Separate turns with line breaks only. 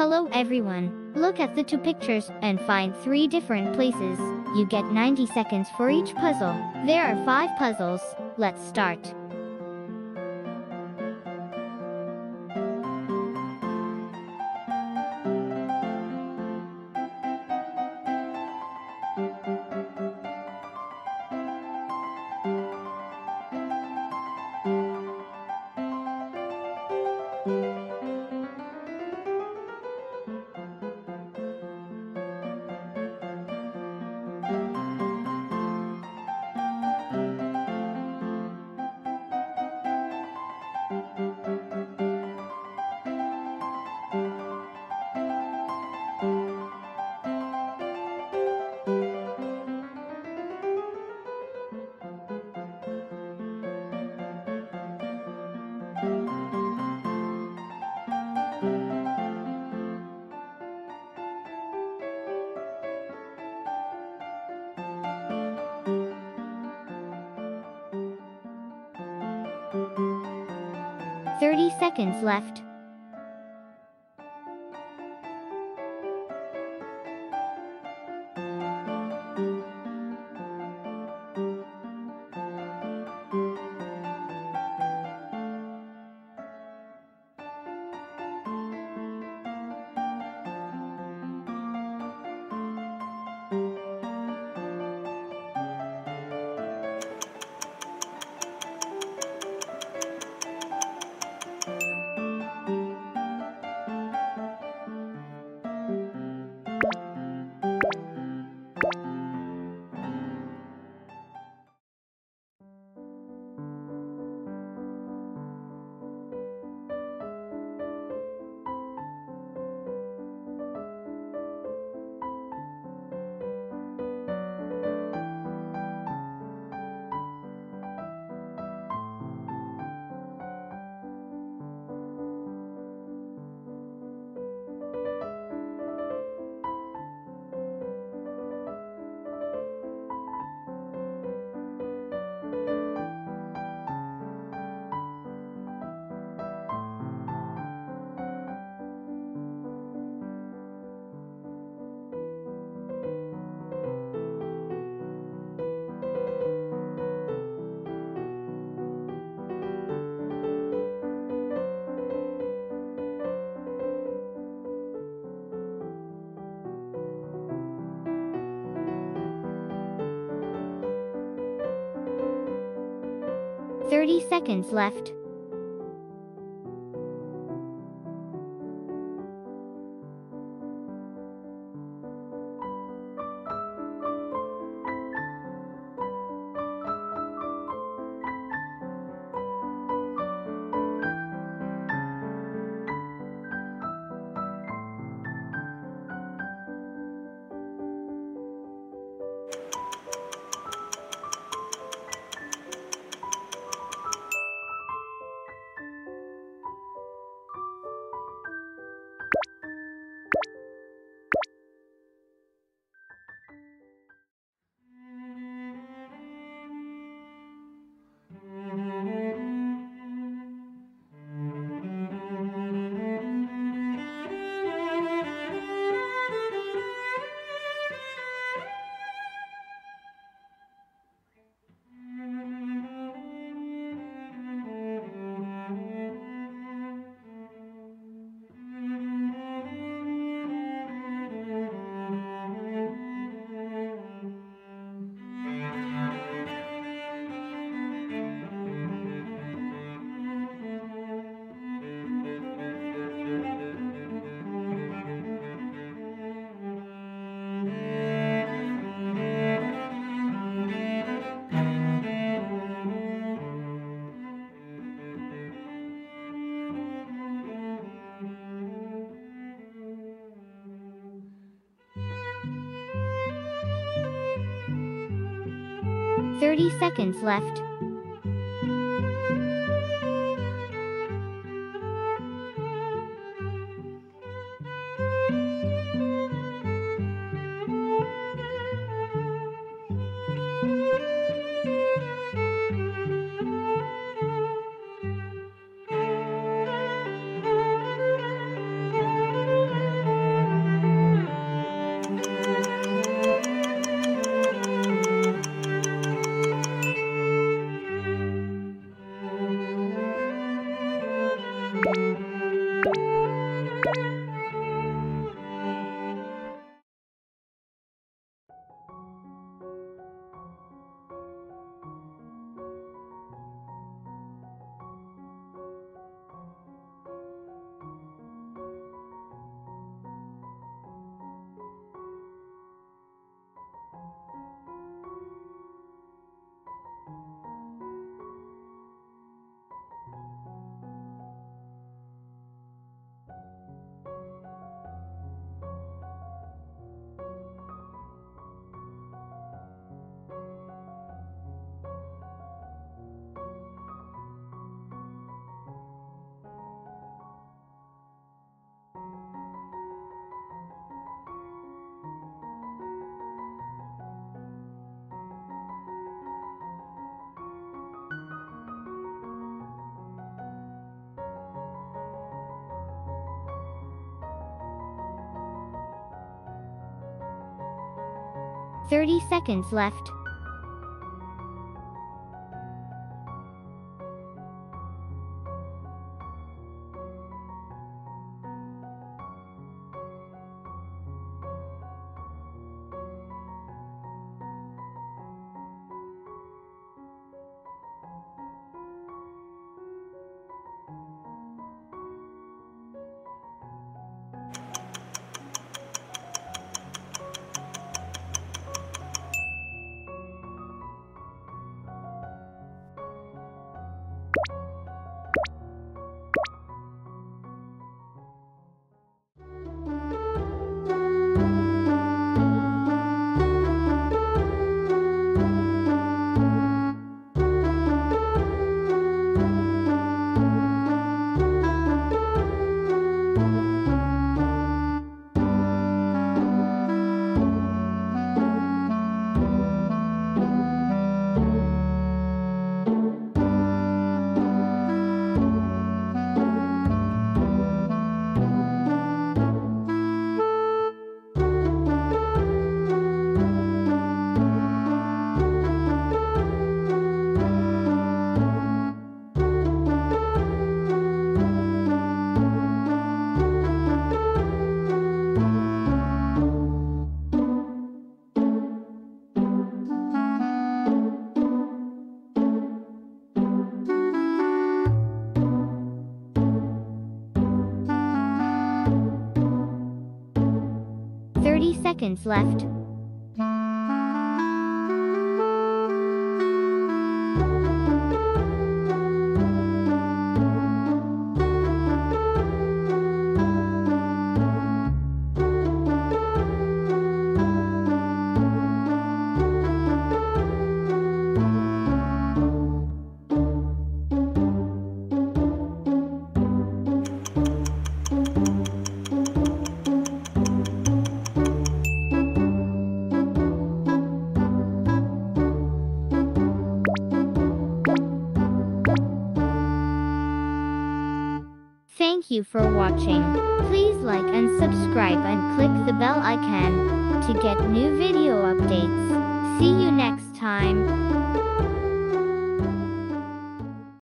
Hello everyone. Look at the two pictures and find three different places. You get 90 seconds for each puzzle. There are five puzzles. Let's start. Thirty seconds left. Thirty seconds left. Thirty seconds left. 30 seconds left. Seconds left. Thank you for watching. Please like and subscribe and click the bell icon to get new video updates. See you next time.